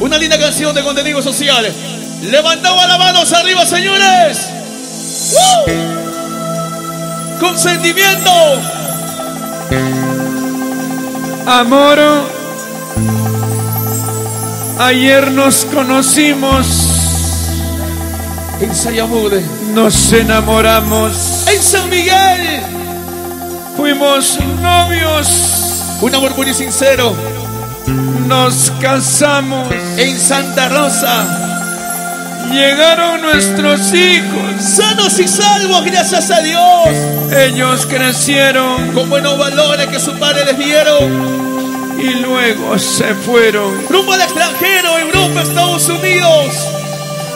Una linda canción de contenido social. Levantamos las manos arriba, señores. Con sentimiento. Amor, ayer nos conocimos, En Sayamude. nos enamoramos, En San Miguel. fuimos novios, Un amor puro y sincero. Nos casamos, En Santa Rosa. llegaron nuestros hijos, Sanos y salvos, gracias a Dios. ellos crecieron Con buenos valores que sus padres les dieron. y luego se fueron. Rumbo al extranjero, Europa, Estados Unidos.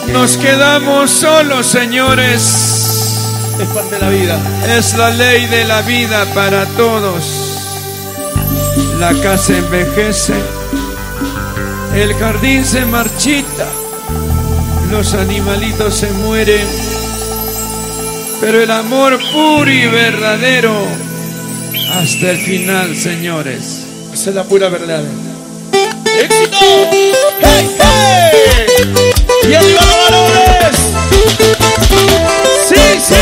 Nos quedamos solos, señores. Es parte de la vida. Es la ley de la vida para todos. La casa envejece, el jardín se marchita, los animalitos se mueren, pero el amor puro y verdadero hasta el final, señores. Esa es la pura verdad. ¡Éxito! ¡Hey, hey! ¡Y arriba los valores! ¡Sí, sí!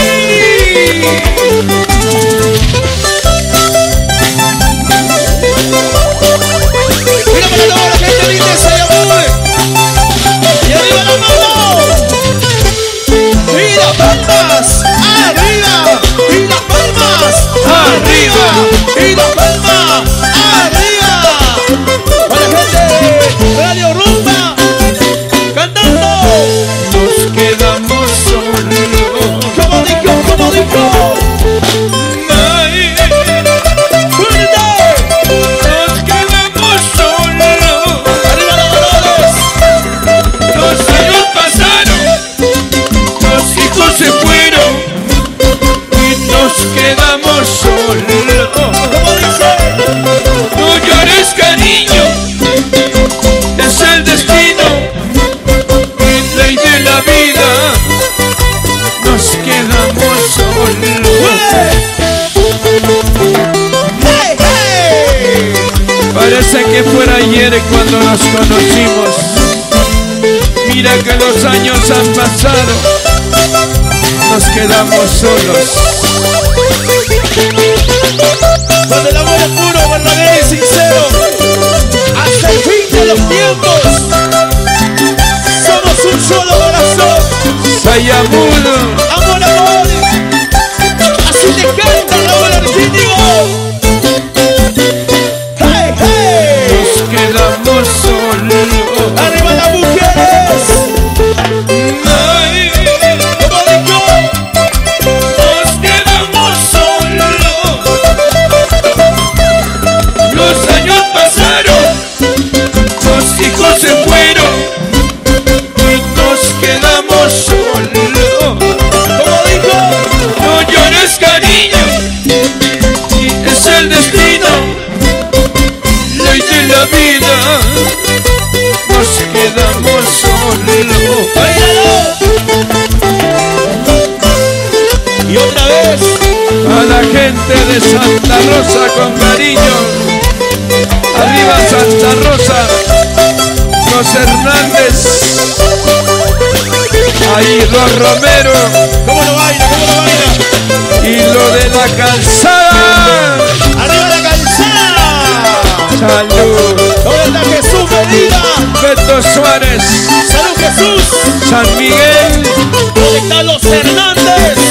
Fuera ayer cuando nos conocimos. Mira que los años han pasado, nos quedamos solos. Cuando el amor es puro, verdadero y sincero, hasta el fin de los tiempos, somos un solo corazón. Sayamudo, Amor, amor, así te canta Raúl Argentino. Santa Rosa con cariño. Arriba Santa Rosa, los Hernández. Ahí los Romero ¿cómo lo baila? ¿Cómo lo baila? y lo de la calzada. ¡Arriba la calzada! Salud. ¿Dónde está Jesús Medina? Beto Suárez, ¡Salud Jesús! San Miguel. ¿Dónde están los Hernández?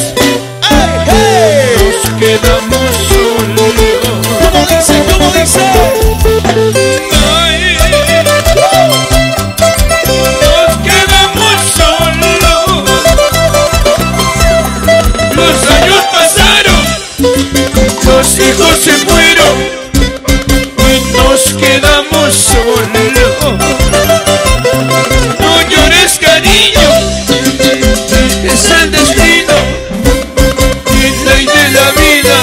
Hijos se fueron y nos quedamos solos. No llores, cariño, es el destino, es ley de la vida.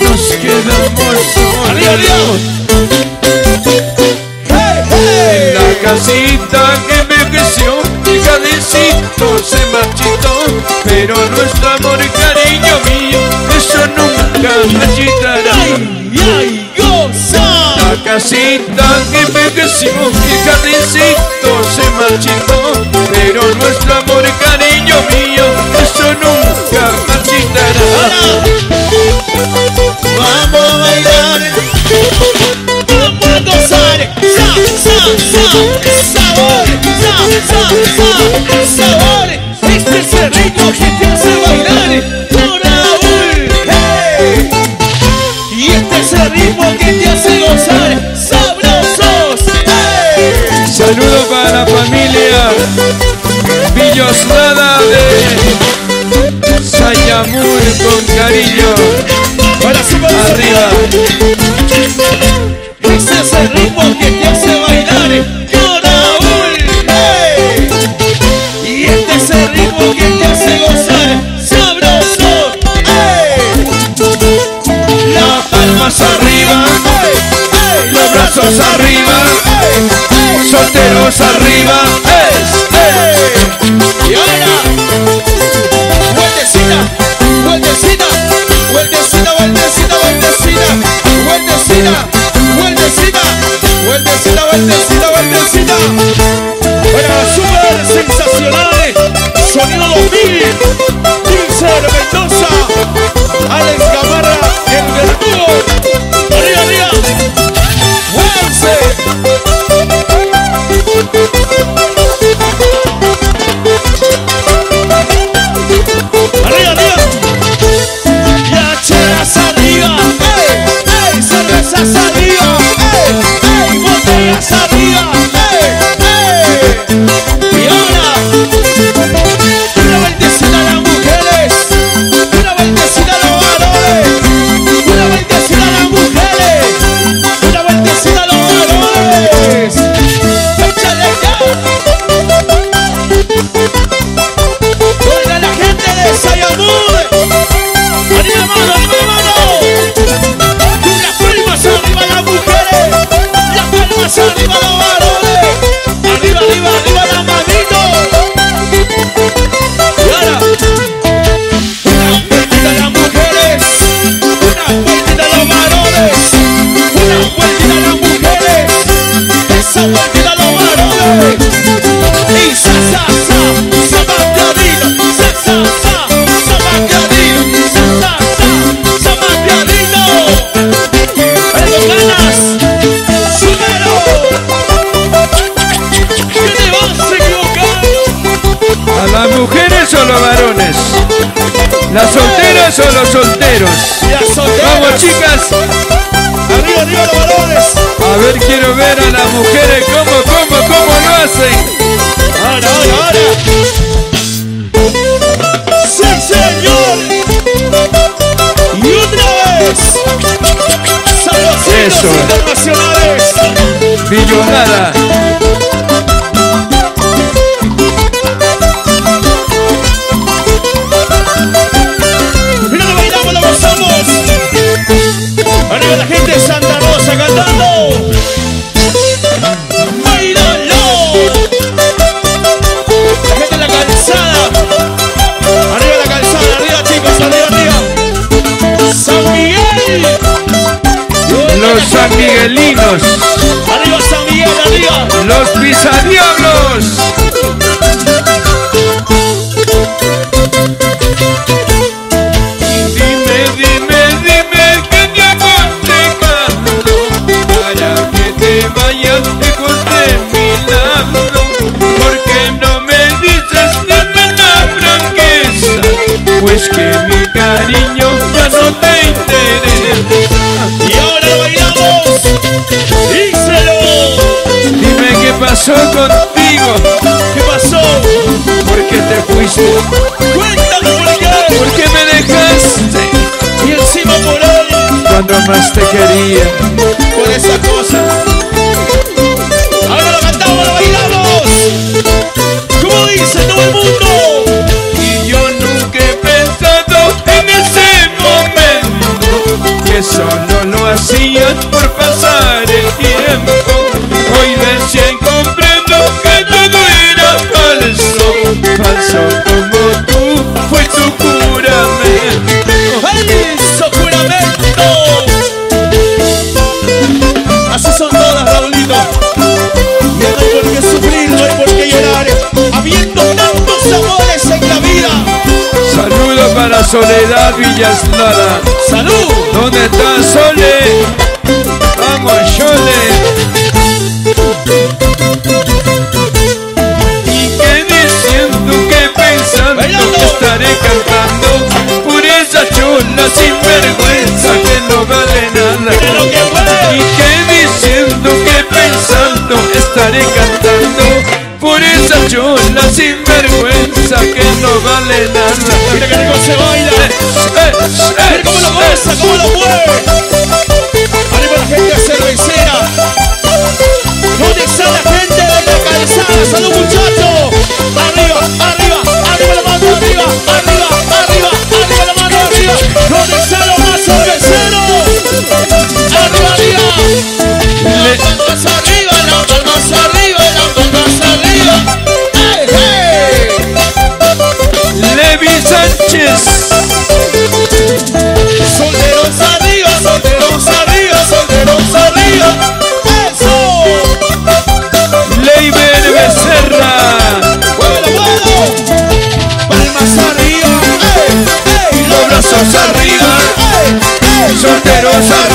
Nos quedamos solos. ¡Hey, hey! La casita que envejeció, mi jardíncito se marchitó, pero nuestro amor y cariño mío, marchitará. ¡Ay, ay, goza! La casita que envejeció, mi gadecito se marchitó, pero nuestro amor, cariño mío, eso nunca marchitará. Vamos a bailar, vamos a gozar, sa, sa, sa, sabor, sa, sa, sa, sabor. Familia Villoslada de Sayamur con cariño. Para su Arriba. Ese es el ritmo que te hace bailar con Raúl. ¡Hey! Y este es el ritmo que te hace gozar sabroso. ¡Hey! Las palmas arriba. Los brazos arriba, solteros arriba. with this. Solteros? Vamos chicas, Arriba, arriba los varones. a ver quiero ver a las mujeres cómo, cómo, cómo lo hacen. Ahora, ahora, ahora. Sí, señor. Y otra vez. Saludos internacionales. Villonada. Sanmiguelinos, Arriba San Miguel, arriba. los pisadiablos. Más te quería. Por esa cosa. Ahora lo cantamos, lo bailamos. Como dice todo el mundo. Y yo nunca he pensado en ese momento que solo lo hacías por pasar el tiempo. Soledad Villaslara. ¡Salud! ¿Dónde está Sole? Vamos, Sole. Y que diciendo que pensando Bailando. estaré cantando por esa chula sin vergüenza que no vale nada. Que. Y que diciendo que pensando estaré cantando chula sin vergüenza que no vale nada. Mira que rico se baila. Eh, eh, Mira cómo lo goza, cómo lo mueve. Arriba la gente cervecera. ¿Dónde está la gente de la calzada? ¡Salud, muchachos! Ey!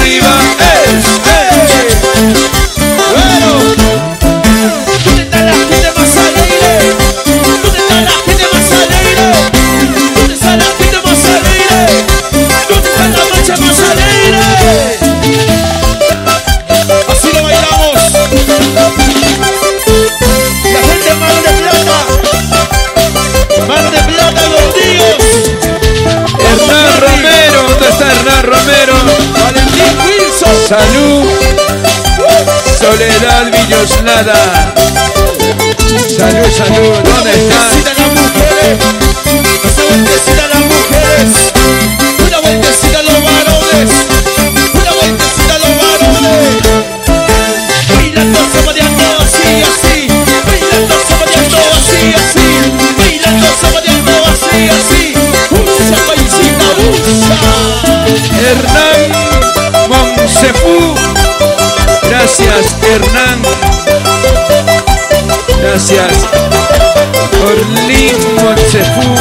Salud, salud. Gracias. Orlín Monsefú.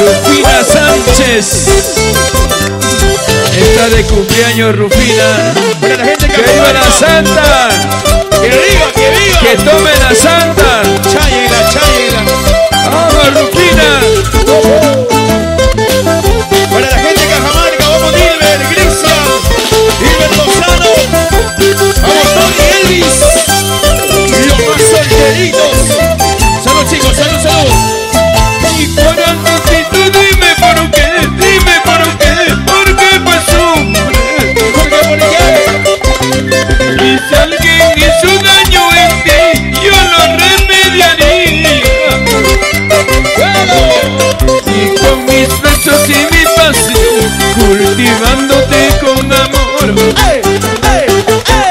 Rufina Sánchez. Está de cumpleaños Rufina. Para la gente que ¡Que viva la santa! que viva, que viva. ¡Que tome cultivándote con amor, ¡eh, eh,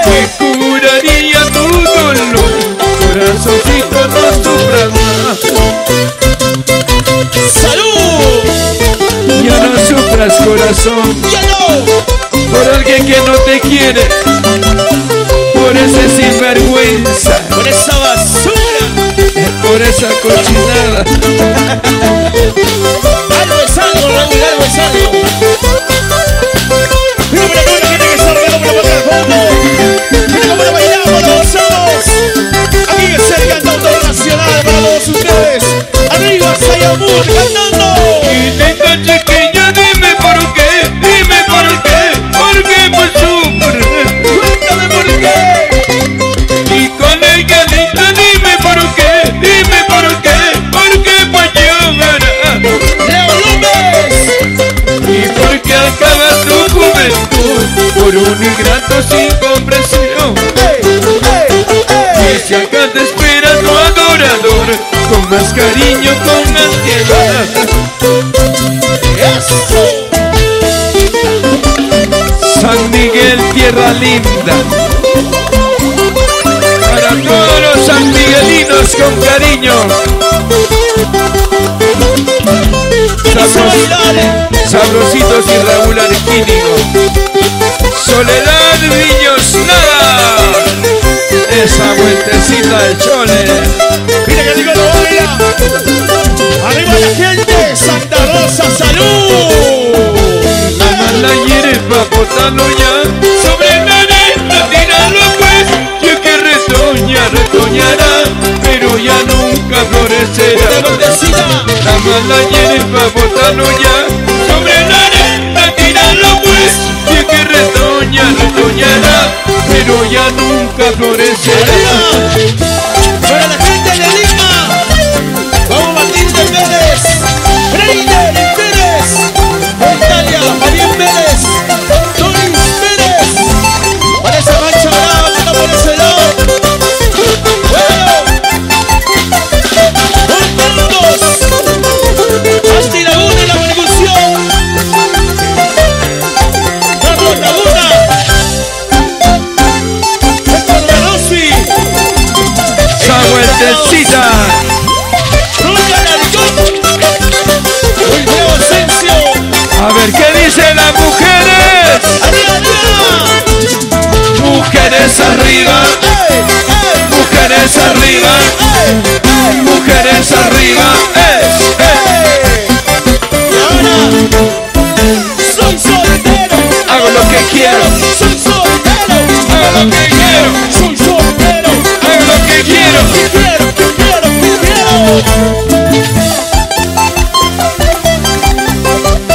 me eh! curaría tu dolor. Corazoncito, no sufras más. ¡Salud! Ya no sufras, corazón. ¡Ya no! por alguien que no te quiere, por ese sinvergüenza, Por esa basura. por esa cochinada. Algo es algo, Raúl, algo es algo. Cantando. Y tengo chiquilla, San Miguel, tierra linda. Para todos los sanmiguelinos con cariño. Sabrositos y Raúl Arquínico. Soledad Viños Nada. Esa vueltecita de chole. Mira que digo Pósalo ya sobre la arena, tíralo pues, y que retoña, retoñará, pero ya nunca florecerá. La mala hierba, bótalo ya sobre la arena, tíralo pues, y que retoña, retoñará, pero ya nunca florecerá. Para la gente de Lima, vamos Martín de Pérez,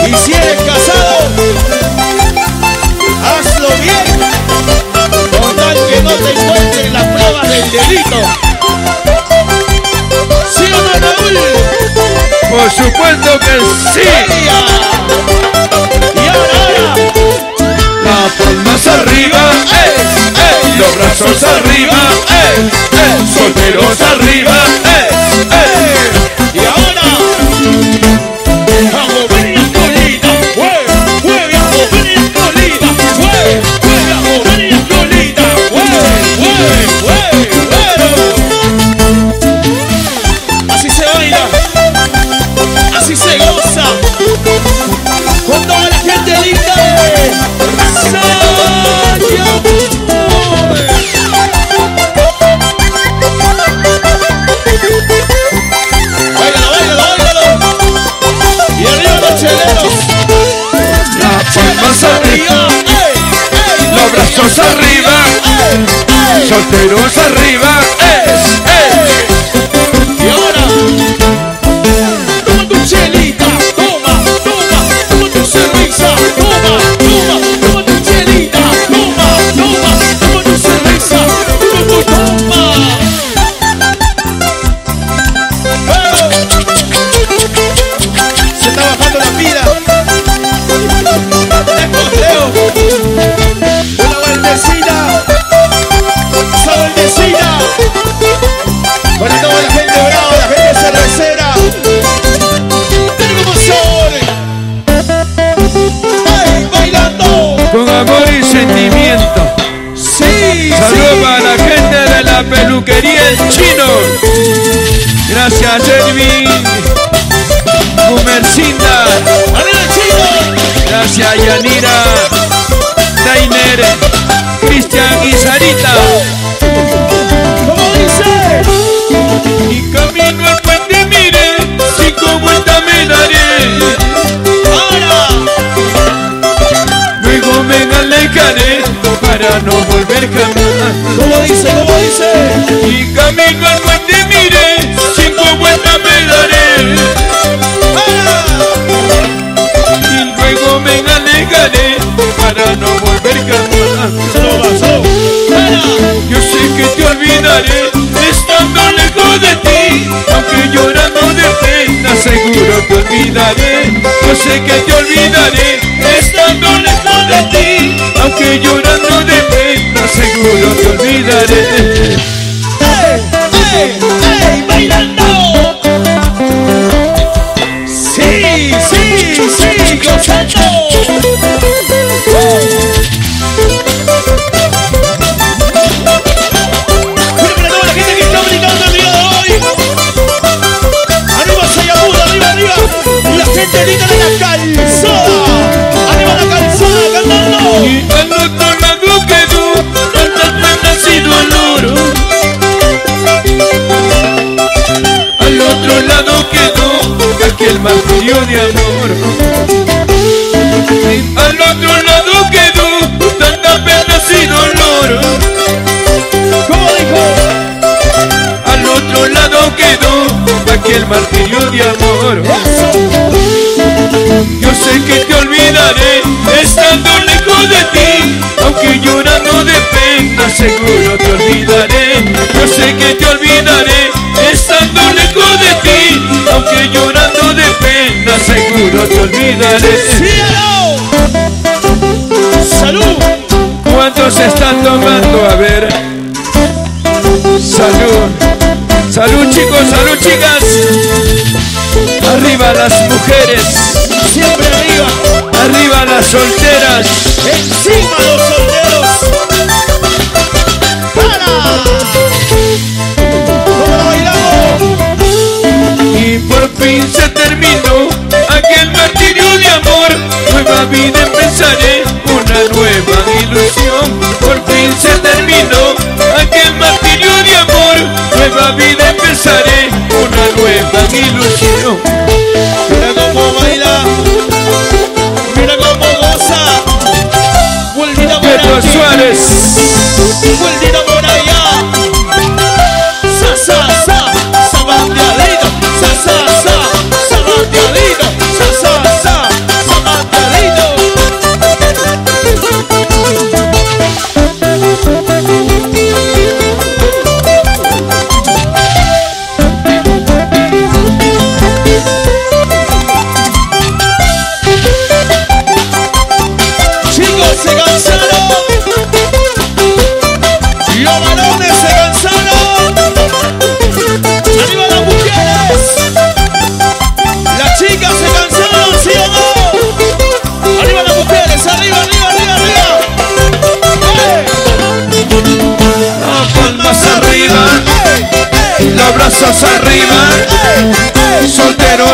Y si eres casado, hazlo bien, con tal que no te encuentren las pruebas del delito. ¿Sí o no, Raúl? Por supuesto que sí. Y ahora, ahora. Las palmas arriba, ey, ey. los brazos arriba, eh, ey, solteros arriba. Pero Servi olvidaré, yo sé que te olvidaré, estando lejos de ti, aunque lloraré. Martirio de amor. Yo sé que te olvidaré estando lejos de ti, aunque llorando de pena seguro te olvidaré. Yo sé que te olvidaré estando lejos de ti, aunque llorando de pena seguro te olvidaré. ¡Salud! ¿Cuántos están tomando? A ver. Salud. Salud chicos, salud chicas. Mujeres. Siempre arriba. Arriba las solteras. Encima los solteros. ¡Para! ¿Cómo bailamos? Y por fin se terminó aquel martirio de amor. Nueva vida empezaré, una nueva ilusión. Por fin se terminó aquel martirio de amor. Nueva vida empezaré, una nueva ilusión. Aquí. Suárez.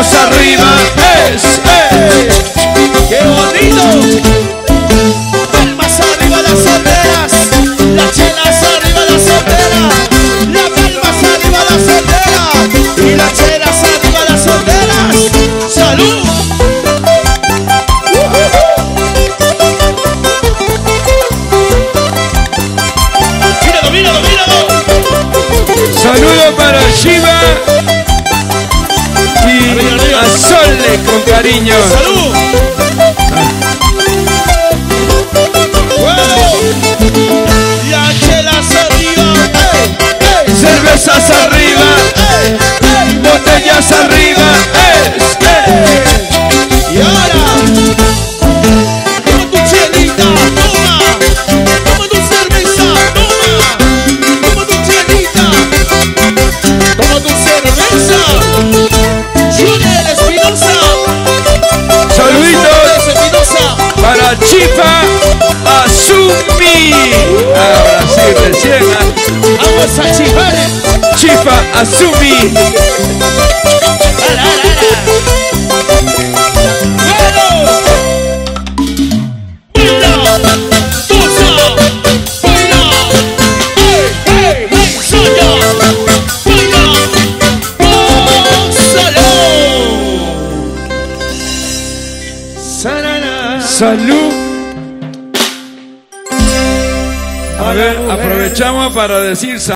Solteros arriba, Azumi. ¡Ala, ala, ala! Salud. A ver, aprovechamos para decir